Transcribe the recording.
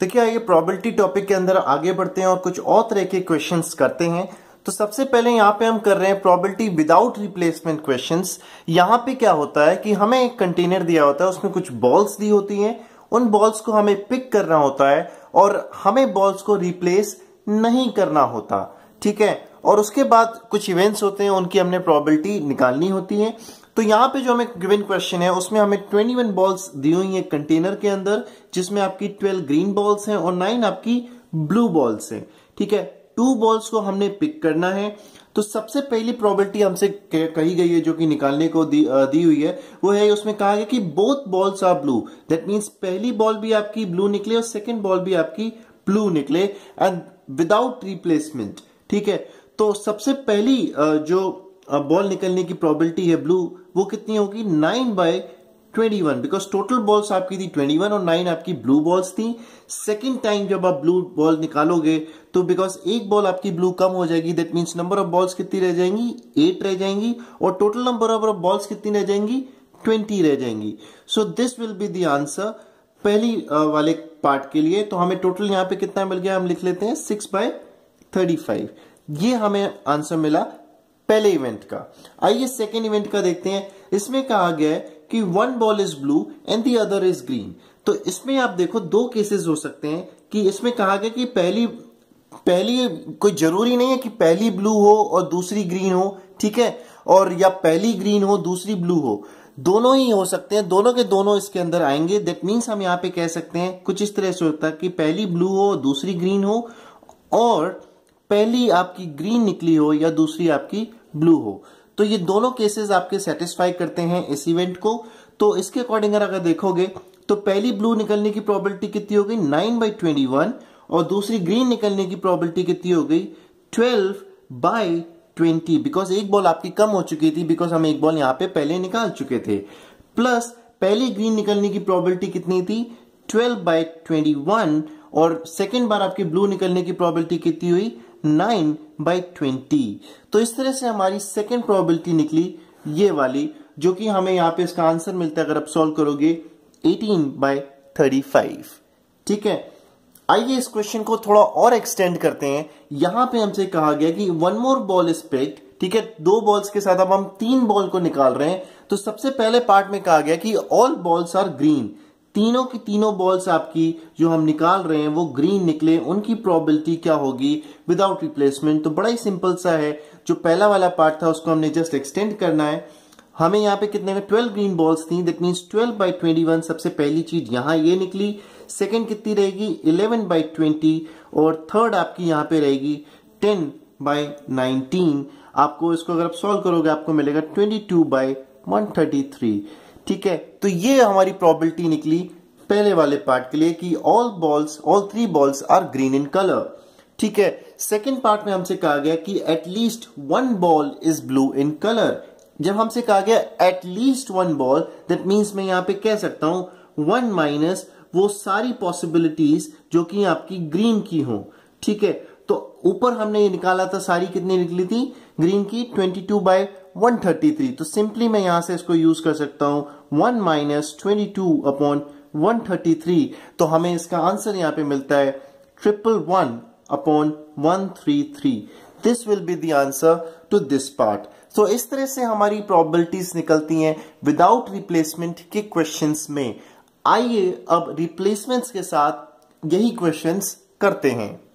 देखिए, आइए probability topic के अंदर आगे बढ़ते हैं और कुछ और तरह के क्वेश्चंस करते हैं। तो सबसे पहले यहाँ पे हम कर रहे हैं प्रोबेबिलिटी विदाउट रिप्लेसमेंट क्वेश्चंस यहाँ पे क्या होता है कि हमें एक कंटेनर दिया होता है, उसमें कुछ बॉल्स दी होती हैं। उन बॉल्स को हमें पिक करना होता है और हमें बॉल्स को रिप्लेस नहीं करना होता, ठीक है? और उसके बाद कुछ इवेंट्स होते हैं, उनकी हमने प्रोबेबिलिटी निकालनी होती है। तो यहाँ पे जो हमें गिवन क्वेश्चन है उसमें हमें 21 बॉल्स दी हुई है कंटेनर के अंदर जिसमें आपकी 12 ग्रीन बॉल्स हैं और 9 आपकी ब्लू बॉल्स हैं। ठीक है? टू बॉल्स को हमने पिक करना है। तो सबसे पहली प्रॉबिलिटी हमसे कही गई है जो कि निकालने को दी, दी हुई है वो है उसमें कहा गया कि both balls are blue that means पहली बॉल भी आपकी ब्लू निकले और सेकेंड बॉल भी आपकी ब्लू निकले। एंड विदाउट रिप्लेसमेंट ठीक है? तो सबसे पहली जो बॉल निकलने की प्रोबेबिलिटी है ब्लू वो कितनी होगी? Nine by twenty one because total balls आपकी थी ट्वेंटी वन और नाइन आपकी ब्लू बॉल्स थी। सेकेंड टाइम जब आप ब्लू बॉल निकालोगे तो बिकॉज़ एक बॉल आपकी ब्लू कम हो जाएगी that means number of balls कितनी रह जाएँगी? एट रह जाएँगी, और टोटल नंबर ऑफ़ बॉल्स कितनी रह जाएँगी? ट्वेंटी रह जाएँगी। So this will be the answer पहली वाले पार्ट के लिए। तो हमें टोटल यहाँ पे कितना मिल गया? हम लिख लेते हैं सिक्स बाय थर्टी फाइव ये हमें आंसर मिला पहले इवेंट का। आइए सेकेंड इवेंट का देखते हैं। इसमें कहा गया है कि one ball is blue and the other is green तो इसमें आप देखो दो केसेस हो सकते हैं कि इसमें कहा गया कि पहली पहली कोई ज़रूरी नहीं है कि पहली ब्लू हो और दूसरी ग्रीन हो, ठीक है? और या पहली ग्रीन हो, दूसरी ब्लू हो। दोनों ही हो सकते हैं। दोनों के दोनों इसके अंदर आएँगे। दैट मीन्स हम यहाँ पे कह सकते हैं कुछ इस तरह से होता है कि पहली ब्लू हो, दूसरी ग्रीन हो और पहली आपकी ग्रीन निकली हो या दूसरी आपकी ब्लू हो। तो ये दोनों केसेस आपके सेटिस्फाई करते हैं इस इवेंट को। तो इसके अकॉर्डिंग अगर देखोगे तो पहली ब्लू निकलने की प्रोबेबिलिटी कितनी हो गई? नाइन बाई ट्वेंटी वन और दूसरी ग्रीन निकलने की प्रोबेबिलिटी कितनी हो गई? ट्वेल्व बाई ट्वेंटी बिकॉज़ एक बॉल आपकी कम हो चुकी थी बिकॉज़ हम एक बॉल यहाँ पे पहले निकाल चुके थे। प्लस पहली ग्रीन निकलने की प्रोबेबिलिटी कितनी थी? ट्वेल्व बाई ट्वेंटी वन और सेकेंड बार आपकी ब्लू निकलने की प्रोबेबिलिटी कितनी हुई? नाइन बाई ट्वेंटी तो इस तरह से हमारी सेकेंड प्रोबेबिलिटी निकली, ये वाली, जो कि हमें यहाँ पे इसका आंसर मिलता है अगर आप सॉल्व करोगे 18 बाय 35 ठीक है? आइए इस क्वेश्चन को थोड़ा और एक्सटेंड करते हैं। यहाँ पे हमसे कहा गया कि one more ball is picked ठीक है? दो बॉल्स के साथ अब हम तीन बॉल को निकाल रहे हैं। तो सबसे पहले पार्ट में कहा गया कि ऑल बॉल्स आर ग्रीन तीनों की तीनों बॉल्स आपकी जो हम निकाल रहे हैं, वो ग्रीन निकले, उनकी प्रोबेबिलिटी क्या होगी? विदाउट रिप्लेसमेंट तो बड़ा ही सिंपल सा है। जो पहला वाला पार्ट था, उसको हमने जस्ट एक्सटेंड करना है। हमें यहाँ पे कितने ट्वेल्व ग्रीन बॉल्स थी। That means twelve by twenty one सबसे पहली चीज़ यहाँ ये निकली। सेकेंड कितनी रहेगी? इलेवन बाई ट्वेंटी और थर्ड आपकी यहाँ पे रहेगी टेन बाई नाइनटीन आपको इसको अगर आप सॉल्व करोगे, आपको मिलेगा twenty two by one thirty three ठीक है? तो ये हमारी प्रोबेबिलिटी निकली पहले वाले पार्ट के लिए कि all balls all three balls are green in colour ठीक है? सेकेंड पार्ट में हमसे कहा गया कि at least one ball is blue in colour जब हमसे कहा गया at least one ball that means मैं यहाँ पे कह सकता हूँ वन माइनस वो सारी पॉसिबिलिटीज जो कि आपकी ग्रीन की हो। ठीक है? तो ऊपर हमने ये निकाला था सारी कितनी निकली थी? ग्रीन की 22 टू बाय वन तो सिंपली मैं यहाँ से इसको यूज़ कर सकता हूँ। One minus twenty two upon one thirty three तो हमें इसका आंसर यहाँ पे मिलता है। Triple one upon one three three this will be the answer to this part तो इस तरह से हमारी प्रोबेबिलिटीज निकलती हैं विदाउट रिप्लेसमेंट के क्वेश्चंस में। आइए अब रिप्लेसमेंट्स के साथ यही क्वेश्चंस करते हैं।